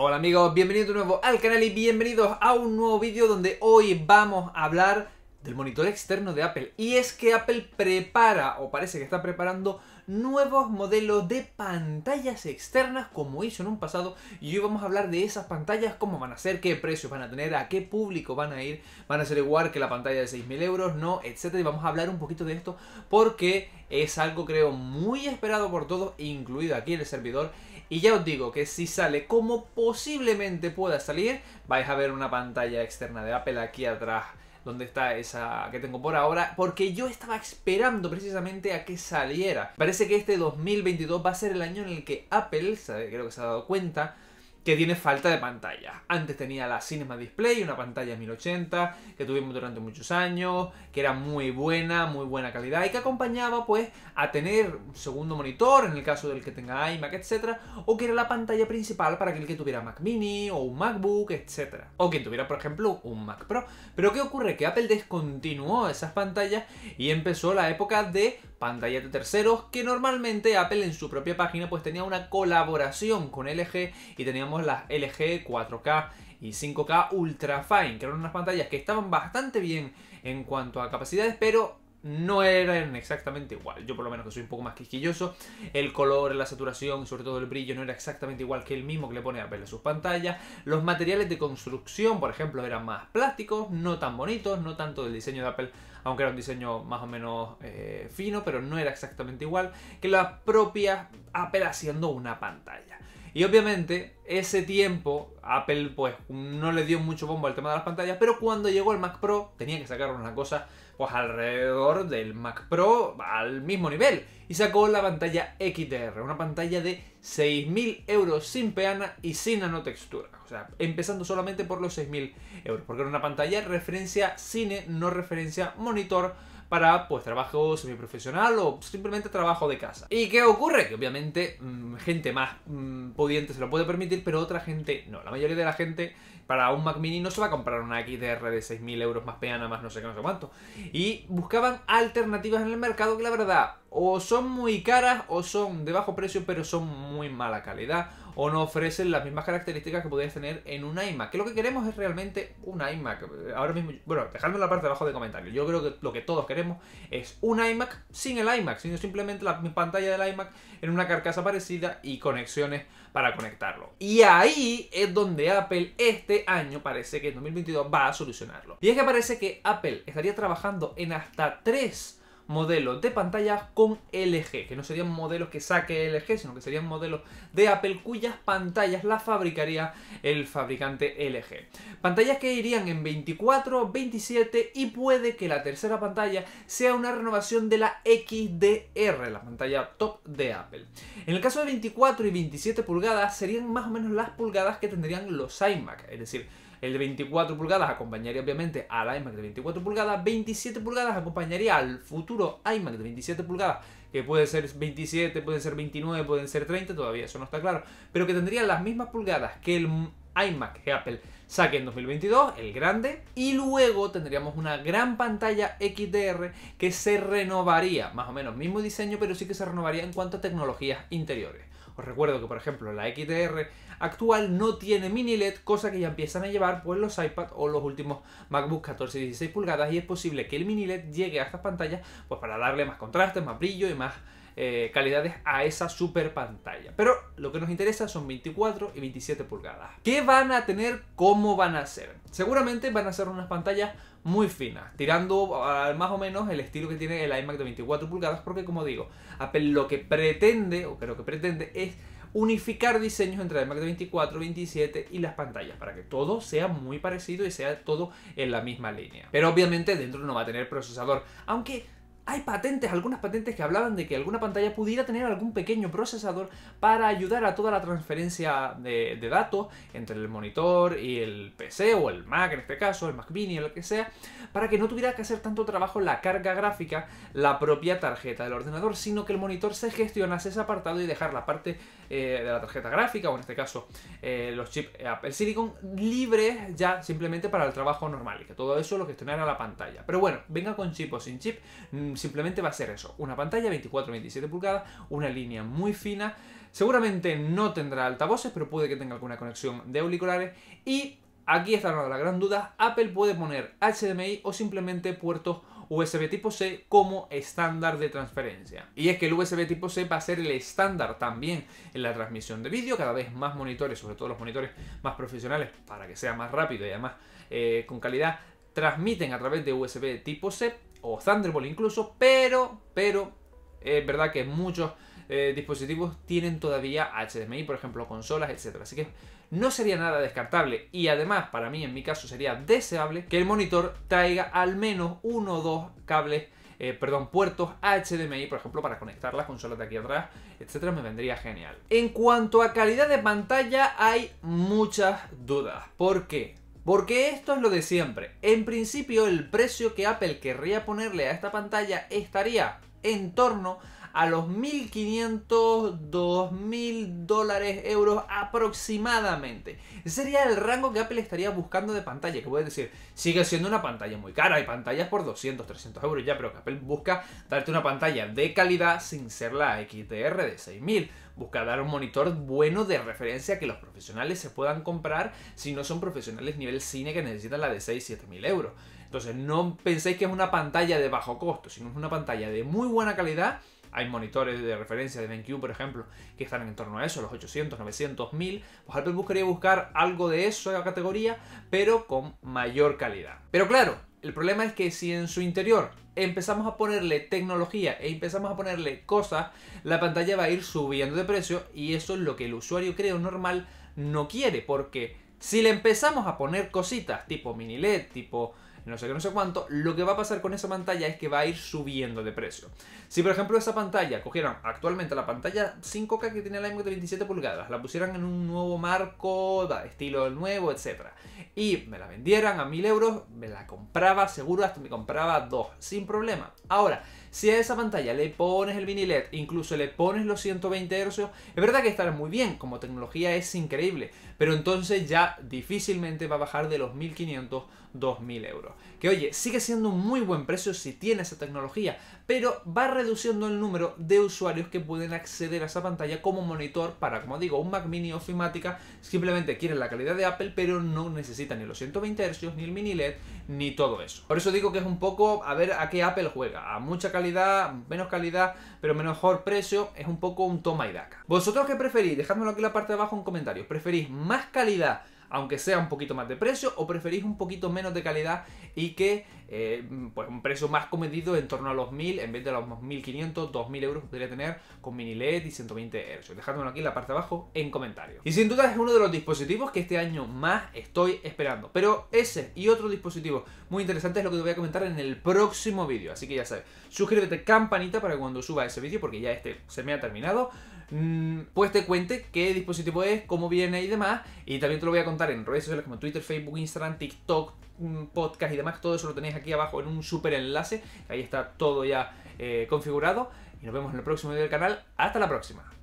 Hola amigos, bienvenidos de nuevo al canal y bienvenidos a un nuevo vídeo donde hoy vamos a hablar del monitor externo de Apple. Y es que Apple prepara, o parece que está preparando, nuevos modelos de pantallas externas como hizo en un pasado. Y hoy vamos a hablar de esas pantallas, cómo van a ser, qué precios van a tener, a qué público van a ir. Van a ser igual que la pantalla de 6.000 euros, no, etcétera. Y vamos a hablar un poquito de esto porque es algo creo muy esperado por todos, incluido aquí en el servidor. Y ya os digo que si sale como posiblemente pueda salir, vais a ver una pantalla externa de Apple aquí atrás donde está esa que tengo por ahora, porque yo estaba esperando precisamente a que saliera. Parece que este 2022 va a ser el año en el que Apple, creo que se ha dado cuenta, que tiene falta de pantalla. Antes tenía la Cinema Display, una pantalla 1080 que tuvimos durante muchos años, que era muy buena, muy buena calidad y que acompañaba pues a tener un segundo monitor en el caso del que tenga iMac, etcétera, o que era la pantalla principal para aquel que tuviera Mac Mini o un MacBook, etcétera, o quien tuviera por ejemplo un Mac Pro. Pero ¿qué ocurre? Que Apple descontinuó esas pantallas y empezó la época de pantallas de terceros que normalmente Apple en su propia página pues tenía una colaboración con LG y teníamos las LG 4K y 5K Ultra Fine que eran unas pantallas que estaban bastante bien en cuanto a capacidades pero no eran exactamente igual. Yo por lo menos que soy un poco más quisquilloso, el color, la saturación y sobre todo el brillo no era exactamente igual que el mismo que le pone Apple a sus pantallas. Los materiales de construcción, por ejemplo, eran más plásticos, no tan bonitos, no tanto del diseño de Apple, aunque era un diseño más o menos eh, fino, pero no era exactamente igual que la propia Apple haciendo una pantalla. Y obviamente ese tiempo Apple pues no le dio mucho bombo al tema de las pantallas, pero cuando llegó el Mac Pro tenía que sacar una cosa pues alrededor del Mac Pro al mismo nivel. Y sacó la pantalla XDR, una pantalla de 6.000 euros sin peana y sin nanotextura. O sea, empezando solamente por los 6.000 euros, porque era una pantalla referencia cine, no referencia monitor para pues trabajo semiprofesional o simplemente trabajo de casa. ¿Y qué ocurre? Que obviamente mm, gente más mm, pudiente se lo puede permitir, pero otra gente no. La mayoría de la gente para un Mac Mini no se va a comprar una XDR de 6.000 euros más peana, más no sé qué, no sé cuánto. Y buscaban alternativas en el mercado que la verdad o son muy caras o son de bajo precio pero son muy mala calidad o no ofrecen las mismas características que podéis tener en un iMac. Que lo que queremos es realmente un iMac. Ahora mismo, bueno, dejadme en la parte de abajo de comentarios. Yo creo que lo que todos queremos es un iMac sin el iMac, sino simplemente la pantalla del iMac en una carcasa parecida y conexiones para conectarlo. Y ahí es donde Apple este año parece que en 2022 va a solucionarlo. Y es que parece que Apple estaría trabajando en hasta tres modelos de pantallas con LG, que no serían modelos que saque LG, sino que serían modelos de Apple cuyas pantallas las fabricaría el fabricante LG. Pantallas que irían en 24, 27 y puede que la tercera pantalla sea una renovación de la XDR, la pantalla top de Apple. En el caso de 24 y 27 pulgadas serían más o menos las pulgadas que tendrían los iMac, es decir, el de 24 pulgadas acompañaría obviamente al iMac de 24 pulgadas. 27 pulgadas acompañaría al futuro iMac de 27 pulgadas, que puede ser 27, puede ser 29, pueden ser 30, todavía eso no está claro. Pero que tendría las mismas pulgadas que el iMac que Apple saque en 2022, el grande, y luego tendríamos una gran pantalla XDR que se renovaría, más o menos mismo diseño, pero sí que se renovaría en cuanto a tecnologías interiores. Os recuerdo que, por ejemplo, la XDR actual no tiene mini LED, cosa que ya empiezan a llevar pues los iPad o los últimos MacBook 14 y 16 pulgadas y es posible que el mini LED llegue a estas pantallas pues para darle más contraste, más brillo y más eh, calidades a esa super pantalla. Pero lo que nos interesa son 24 y 27 pulgadas. ¿Qué van a tener? ¿Cómo van a ser? Seguramente van a ser unas pantallas muy finas, tirando más o menos el estilo que tiene el iMac de 24 pulgadas, porque como digo, Apple lo que pretende, o creo que pretende, es unificar diseños entre el iMac de 24, 27 y las pantallas, para que todo sea muy parecido y sea todo en la misma línea. Pero obviamente dentro no va a tener procesador, aunque hay patentes, algunas patentes que hablaban de que alguna pantalla pudiera tener algún pequeño procesador para ayudar a toda la transferencia de, datos entre el monitor y el PC o el Mac en este caso, el Mac Mini o lo que sea, para que no tuviera que hacer tanto trabajo la carga gráfica, la propia tarjeta del ordenador, sino que el monitor se gestionase ese apartado y dejar la parte eh, de la tarjeta gráfica, o en este caso eh, los chips Apple Silicon, libres ya simplemente para el trabajo normal y que todo eso lo gestionara la pantalla. Pero bueno, venga con chip o sin chip, mm, simplemente va a ser eso, una pantalla 24-27 pulgadas, una línea muy fina, seguramente no tendrá altavoces, pero puede que tenga alguna conexión de auriculares. Y aquí está la gran duda, Apple puede poner HDMI o simplemente puertos USB tipo C como estándar de transferencia. Y es que el USB tipo C va a ser el estándar también en la transmisión de vídeo, cada vez más monitores, sobre todo los monitores más profesionales, para que sea más rápido y además eh, con calidad, transmiten a través de USB tipo C o Thunderbolt incluso, pero, pero, es verdad que muchos eh, dispositivos tienen todavía HDMI, por ejemplo, consolas, etc. Así que no sería nada descartable y además para mí en mi caso sería deseable que el monitor traiga al menos uno o dos cables eh, perdón, puertos HDMI, por ejemplo, para conectar las consolas de aquí atrás, etcétera, me vendría genial. En cuanto a calidad de pantalla, hay muchas dudas. ¿Por qué? Porque esto es lo de siempre. En principio, el precio que Apple querría ponerle a esta pantalla estaría en torno a los 1.500, 2.000 dólares, euros aproximadamente. Ese sería el rango que Apple estaría buscando de pantalla, que puede decir, sigue siendo una pantalla muy cara, hay pantallas por 200, 300 euros ya, pero que Apple busca darte una pantalla de calidad sin ser la XDR de 6.000 busca dar un monitor bueno de referencia que los profesionales se puedan comprar si no son profesionales nivel cine que necesitan la de 6-7 mil euros. Entonces no penséis que es una pantalla de bajo costo, sino es una pantalla de muy buena calidad hay monitores de referencia de BenQ, por ejemplo, que están en torno a eso, los 800, 900, 1000. Pues Apple buscaría buscar algo de eso, la categoría, pero con mayor calidad. Pero claro, el problema es que si en su interior empezamos a ponerle tecnología e empezamos a ponerle cosas, la pantalla va a ir subiendo de precio y eso es lo que el usuario creo normal no quiere, porque si le empezamos a poner cositas tipo mini LED, tipo no sé qué, no sé cuánto, lo que va a pasar con esa pantalla es que va a ir subiendo de precio. Si por ejemplo esa pantalla, cogieran actualmente la pantalla 5K que tiene la iMac de 27 pulgadas, la pusieran en un nuevo marco, estilo nuevo, etc. Y me la vendieran a 1000 euros, me la compraba seguro, hasta me compraba dos, sin problema. Ahora, si a esa pantalla le pones el mini LED, incluso le pones los 120 Hz, es verdad que estará muy bien, como tecnología es increíble, pero entonces ya difícilmente va a bajar de los 1500, 2000 euros. Que oye, sigue siendo un muy buen precio si tiene esa tecnología, pero va reduciendo el número de usuarios que pueden acceder a esa pantalla como monitor para, como digo, un Mac Mini ofimática, simplemente quieren la calidad de Apple, pero no necesitan ni los 120 Hz, ni el mini LED, ni todo eso. Por eso digo que es un poco a ver a qué Apple juega, a mucha calidad, menos calidad, pero mejor precio, es un poco un toma y daca. ¿Vosotros qué preferís? Dejádmelo aquí en la parte de abajo en comentarios. ¿Preferís más calidad aunque sea un poquito más de precio, o preferís un poquito menos de calidad y que eh, pues un precio más comedido en torno a los 1000 en vez de los 1500, 2000 euros que podría tener con mini LED y 120 Hz. Dejádmelo aquí en la parte de abajo en comentarios. Y sin duda es uno de los dispositivos que este año más estoy esperando. Pero ese y otro dispositivo muy interesante es lo que te voy a comentar en el próximo vídeo. Así que ya sabes, suscríbete, campanita para que cuando suba ese vídeo, porque ya este se me ha terminado, mm, pues te cuente qué dispositivo es, cómo viene y demás. Y también te lo voy a contar en redes sociales como Twitter, Facebook, Instagram, TikTok, mm, podcast y demás. Todo eso lo tenéis aquí abajo en un super enlace. Ahí está todo ya eh, configurado. Y nos vemos en el próximo vídeo del canal. Hasta la próxima.